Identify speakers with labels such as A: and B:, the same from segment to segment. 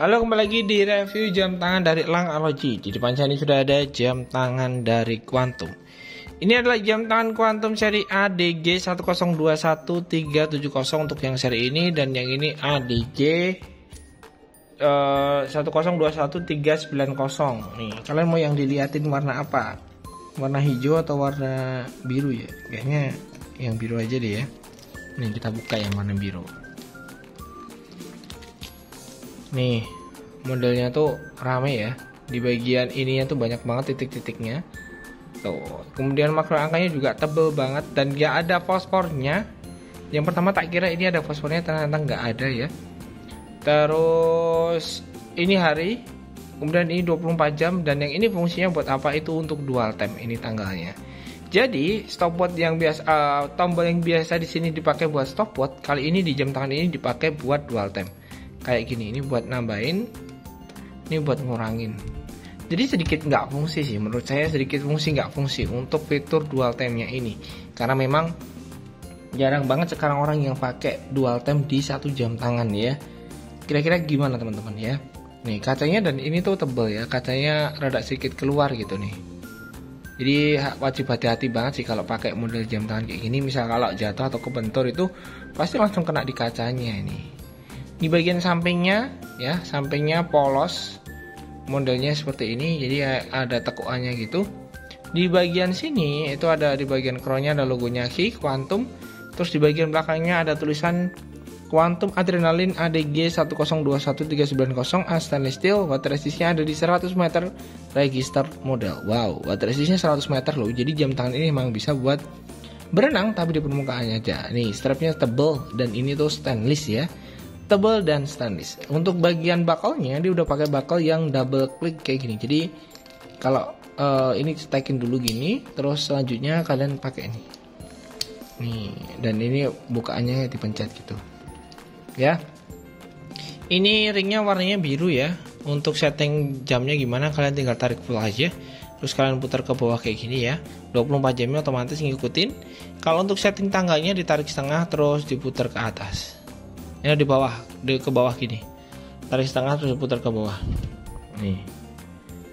A: Halo kembali lagi di review jam tangan dari Lang ROG Di depan saya ini sudah ada jam tangan dari Quantum. Ini adalah jam tangan Quantum seri ADG 1021370 untuk yang seri ini Dan yang ini ADG uh, 1021390 Nih kalian mau yang dilihatin warna apa? Warna hijau atau warna biru ya? Kayaknya yang biru aja deh ya. Nih kita buka yang warna biru nih modelnya tuh rame ya. Di bagian ininya tuh banyak banget titik-titiknya. Tuh kemudian makro angkanya juga tebel banget dan gak ada fosfornya. Yang pertama tak kira ini ada fosfornya ternyata nggak ada ya. Terus ini hari kemudian ini 24 jam dan yang ini fungsinya buat apa? Itu untuk dual time ini tanggalnya. Jadi stopwatch yang biasa uh, tombol yang biasa di sini dipakai buat stopwatch kali ini di jam tangan ini dipakai buat dual time kayak gini ini buat nambahin ini buat ngurangin. Jadi sedikit nggak fungsi sih menurut saya sedikit fungsi nggak fungsi untuk fitur dual time nya ini. Karena memang jarang banget sekarang orang yang pakai dual time di satu jam tangan ya. Kira-kira gimana teman-teman ya? Nih kacanya dan ini tuh tebel ya kacanya rada sedikit keluar gitu nih. Jadi wajib hati-hati banget sih kalau pakai model jam tangan kayak gini. Misal kalau jatuh atau kebentur itu pasti langsung kena di kacanya ini di bagian sampingnya ya sampingnya polos modelnya seperti ini jadi ada tekuannya gitu. Di bagian sini itu ada di bagian crownnya ada logonya Hi Quantum terus di bagian belakangnya ada tulisan Quantum Adrenaline ADG 1021390 A stainless steel water resistnya ada di 100 meter register model. Wow water resistnya 100 meter loh jadi jam tangan ini memang bisa buat berenang tapi di permukaannya aja. Nih strapnya tebel dan ini tuh stainless ya tebal dan stainless. Untuk bagian bakalnya dia udah pakai bakal yang double click kayak gini. Jadi kalau uh, ini stekin dulu gini, terus selanjutnya kalian pakai ini. Nih, dan ini bukaannya dipencet gitu. Ya. Ini ringnya warnanya biru ya. Untuk setting jamnya gimana kalian tinggal tarik full aja. Terus kalian putar ke bawah kayak gini ya. 24 jamnya otomatis ngikutin. Kalau untuk setting tangganya ditarik setengah terus diputar ke atas ini di bawah di ke bawah gini. Tarik setengah terus putar ke bawah. Nih.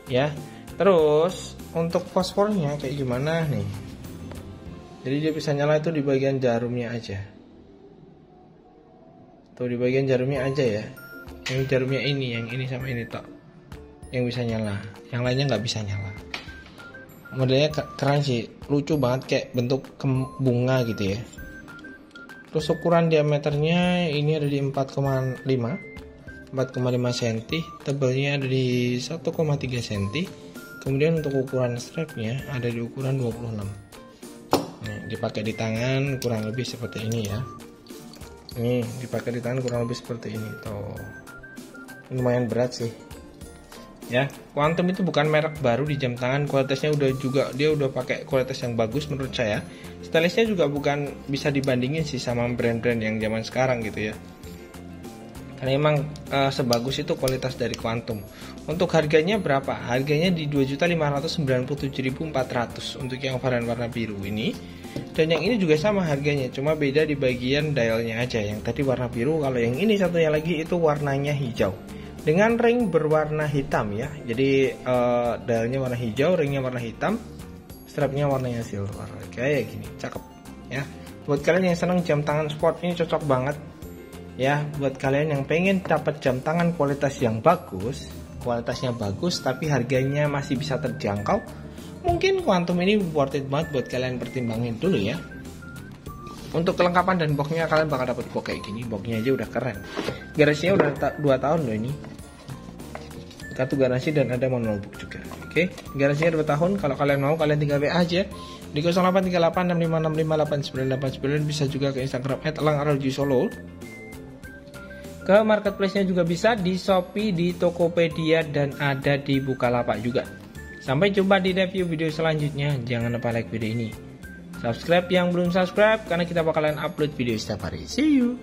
A: Ya. Terus untuk fosfornya kayak gimana nih? Jadi dia bisa nyala itu di bagian jarumnya aja. Tuh di bagian jarumnya aja ya. Yang jarumnya ini yang ini sama ini tok. Yang bisa nyala. Yang lainnya nggak bisa nyala. Modelnya keren sih. Lucu banget kayak bentuk bunga gitu ya Terus ukuran diameternya ini ada di 4,5 4,5 cm, tebalnya ada di 1,3 cm. Kemudian untuk ukuran strapnya ada di ukuran 26. Nih, dipakai di tangan kurang lebih seperti ini ya. Nih, dipakai di tangan kurang lebih seperti ini tuh. Lumayan berat sih ya Quantum itu bukan merek baru di jam tangan. Kualitasnya udah juga dia udah pakai kualitas yang bagus menurut saya. Stylishnya juga bukan bisa dibandingin sih sama brand-brand yang zaman sekarang gitu ya. Karena emang uh, sebagus itu kualitas dari Quantum. Untuk harganya berapa? Harganya di 2.597.400 untuk yang varian warna biru ini. Dan yang ini juga sama harganya cuma beda di bagian dialnya aja. Yang tadi warna biru kalau yang ini satunya lagi itu warnanya hijau dengan ring berwarna hitam ya. Jadi uh, dialnya warna hijau ringnya warna hitam strapnya warnanya silver. Kayak gini cakep ya. Buat kalian yang senang jam tangan sport ini cocok banget ya. Buat kalian yang pengen dapat jam tangan kualitas yang bagus kualitasnya bagus tapi harganya masih bisa terjangkau mungkin Quantum ini worth it banget buat kalian pertimbangin dulu ya. Untuk kelengkapan dan boxnya kalian bakal dapat box kayak gini. Boxnya aja udah keren. Garasinya udah 2 tahun loh ini kartu garansi dan ada manual book juga oke okay? garansinya 2 tahun kalau kalian mau kalian tinggal WA aja di 083865658989 bisa juga ke Instagram @langarojisolo ke marketplace-nya juga bisa di Shopee, di Tokopedia dan ada di Bukalapak juga. Sampai jumpa di review video selanjutnya. Jangan lupa like video ini. Subscribe yang belum subscribe karena kita bakalan upload video setiap hari. See you.